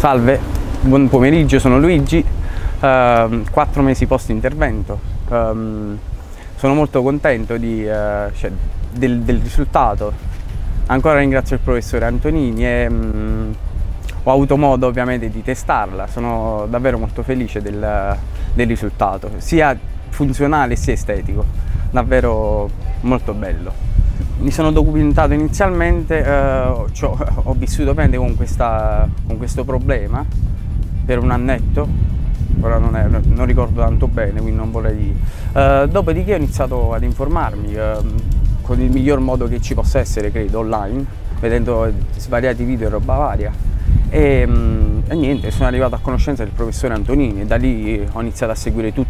Salve, buon pomeriggio, sono Luigi, uh, quattro mesi post intervento. Um, sono molto contento di, uh, cioè, del, del, risultato. Ancora ringrazio il professore Antonini e um, ho avuto modo ovviamente di testarla, sono davvero molto felice del, del risultato, sia funzionale sia estetico, davvero molto bello mi sono documentato inizialmente, eh, cioè, ho vissuto bene con, questa, con, questo problema per un annetto, ora non, è, non ricordo tanto bene, quindi non vorrei. Eh, dopodiché ho iniziato ad informarmi eh, con il miglior modo che ci possa essere, credo, online, vedendo svariati video e roba varia. E, mm, e, niente, sono arrivato a conoscenza del professore Antonini e da lì ho iniziato a seguire tut,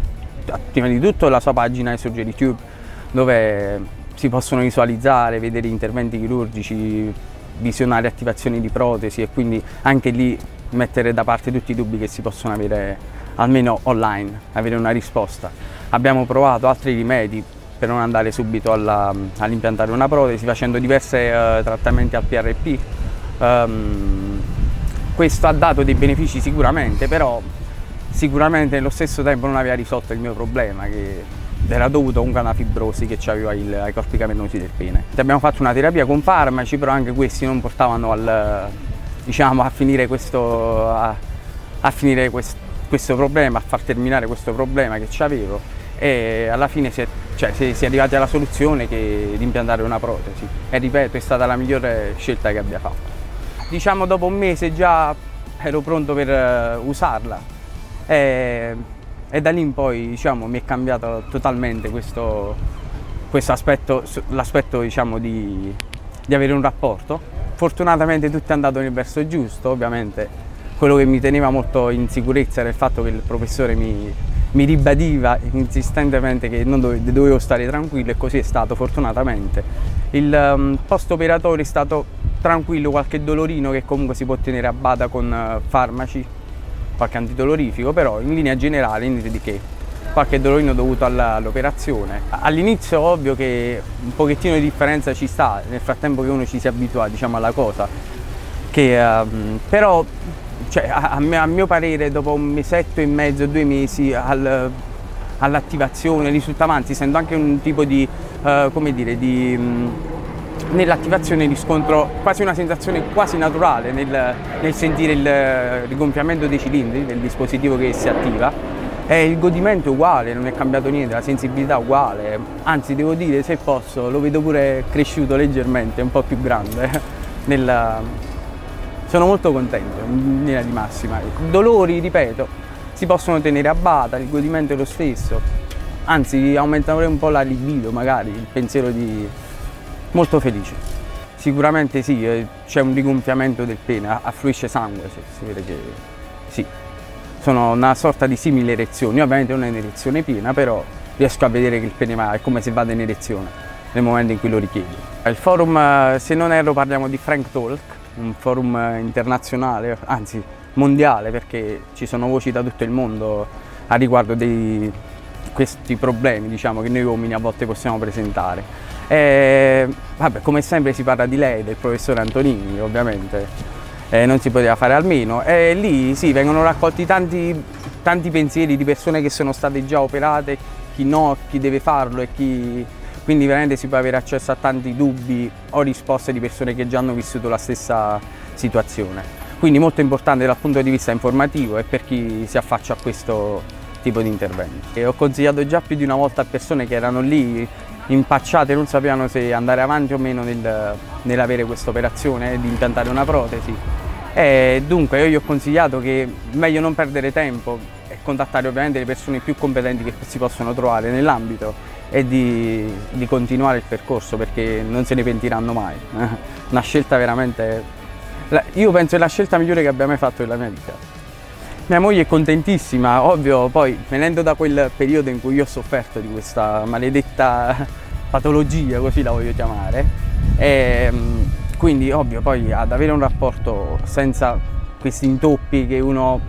prima di tutto la sua pagina Surgery Tube dove si possono visualizzare, vedere interventi chirurgici, visionare attivazioni di protesi e quindi anche lì mettere da parte tutti i dubbi che si possono avere almeno online, avere una risposta. Abbiamo provato altri rimedi per non andare subito all'impiantare una protesi facendo diversi uh, trattamenti al PRP. Um, ehm, questo ha dato dei benefici sicuramente, però sicuramente nello stesso tempo non aveva risolto il mio problema che era dovuto comunque a una fibrosi che aveva ai corpi cavernosi del pene. Abbiamo fatto una terapia con farmaci, però anche questi non portavano al, diciamo, a finire, questo, a, a finire quest, questo problema, a far terminare questo problema che avevo e alla fine si è, cioè, si, è arrivati alla soluzione che, di impiantare una protesi e ripeto è stata la migliore scelta che abbia fatto. Diciamo dopo un mese già ero pronto per uh, usarla. E, e da lì in poi diciamo, mi è cambiato totalmente questo, questo aspetto, l'aspetto diciamo, di, di avere un rapporto. Fortunatamente tutto è andato nel verso giusto, ovviamente quello che mi teneva molto in sicurezza era il fatto che il professore mi, mi ribadiva insistentemente che dovevo, dovevo, stare tranquillo e così è stato fortunatamente. Il um, post operatorio è stato tranquillo, qualche dolorino che comunque si può tenere a bada con uh, farmaci qualche antidolorifico, però in linea generale niente di che, qualche dolorino dovuto all'operazione. All'inizio ovvio che un pochettino di differenza ci sta, nel frattempo che uno ci si abitua diciamo, alla cosa, che, um, però cioè, a, a, mio parere dopo un mesetto e mezzo, due mesi al, all'attivazione risulta avanti, essendo anche un tipo di, uh, come dire, di um, nell'attivazione riscontro quasi una sensazione quasi naturale nel, nel sentire il rigonfiamento dei cilindri del dispositivo che si attiva e il godimento è uguale, non è cambiato niente, la sensibilità è uguale, anzi devo dire se posso lo vedo pure cresciuto leggermente, un po' più grande. Nella... Sono molto contento in linea di massima. I dolori, ripeto, si possono tenere a bada, il godimento è lo stesso, anzi aumentano un po' la libido magari, il pensiero di molto felice. Sicuramente sì, eh, c'è un rigonfiamento del pene, affluisce sangue, si vede che sì. Sono una sorta di simile erezioni, ovviamente non è un'erezione piena, però riesco a vedere che il pene va, è come se vada in erezione nel momento in cui lo richiede. Il forum, eh, se non erro, parliamo di Frank Talk, un forum eh, internazionale, anzi mondiale, perché ci sono voci da tutto il mondo a riguardo di questi problemi diciamo, che noi uomini a volte possiamo presentare. E, vabbè, come sempre si parla di lei, del professore Antonini ovviamente, eh, non si poteva fare almeno. E lì sì, vengono raccolti tanti, tanti pensieri di persone che sono state già operate, chi no, chi deve farlo e chi... Quindi veramente si può avere accesso a tanti dubbi o risposte di persone che già hanno vissuto la stessa situazione. Quindi molto importante dal punto di vista informativo e per chi si affaccia a questo tipo di intervento. E ho consigliato già più di una volta a persone che erano lì impacciate non sapevano se andare avanti o meno nel, nell'avere questa operazione di impiantare una protesi. E dunque io gli ho consigliato che meglio non perdere tempo e contattare ovviamente le persone più competenti che si possono trovare nell'ambito e di, di, continuare il percorso perché non se ne pentiranno mai. Una scelta veramente... Io penso è la scelta migliore che abbia mai fatto nella mia vita. Mia moglie è contentissima, ovvio, poi venendo da quel periodo in cui io ho sofferto di questa maledetta patologia, così la voglio chiamare, e, ehm, quindi ovvio poi ad avere un rapporto senza questi intoppi che uno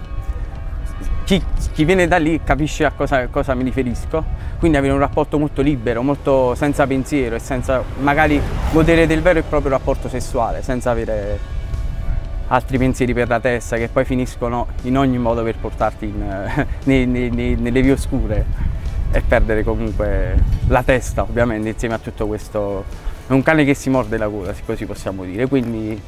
chi, chi, viene da lì capisce a cosa, a cosa, mi riferisco, quindi avere un rapporto molto libero, molto senza pensiero e senza magari godere del vero e proprio rapporto sessuale, senza avere altri pensieri per la testa che poi finiscono in ogni modo per portarti in, nei, nei, nei, nelle vie oscure e perdere comunque la testa ovviamente insieme a tutto questo. È un cane che si morde la coda, così possiamo dire, quindi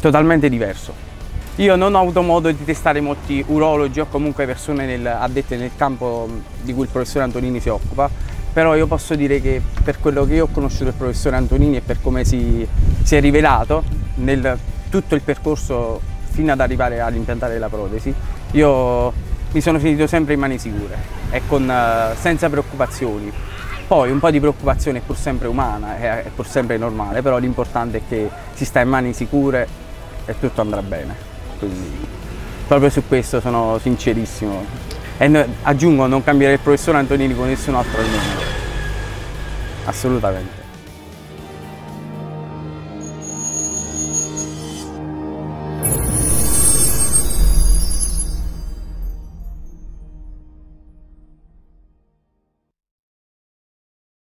totalmente diverso. Io non ho avuto modo di testare molti urologi o comunque persone nel, addette nel campo di cui il professore Antonini si occupa, però io posso dire che per quello che io ho conosciuto il professore Antonini e per come si, si è rivelato nel tutto il percorso fino ad arrivare all'impiantare la protesi, io mi sono sentito sempre in mani sicure e con, uh, senza preoccupazioni. Poi un po' di preoccupazione è pur sempre umana, è, è pur sempre normale, però l'importante è che si sta in mani sicure e tutto andrà bene. Quindi proprio su questo sono sincerissimo. E aggiungo, non cambierei il professore Antonini con nessun altro al mondo. Assolutamente.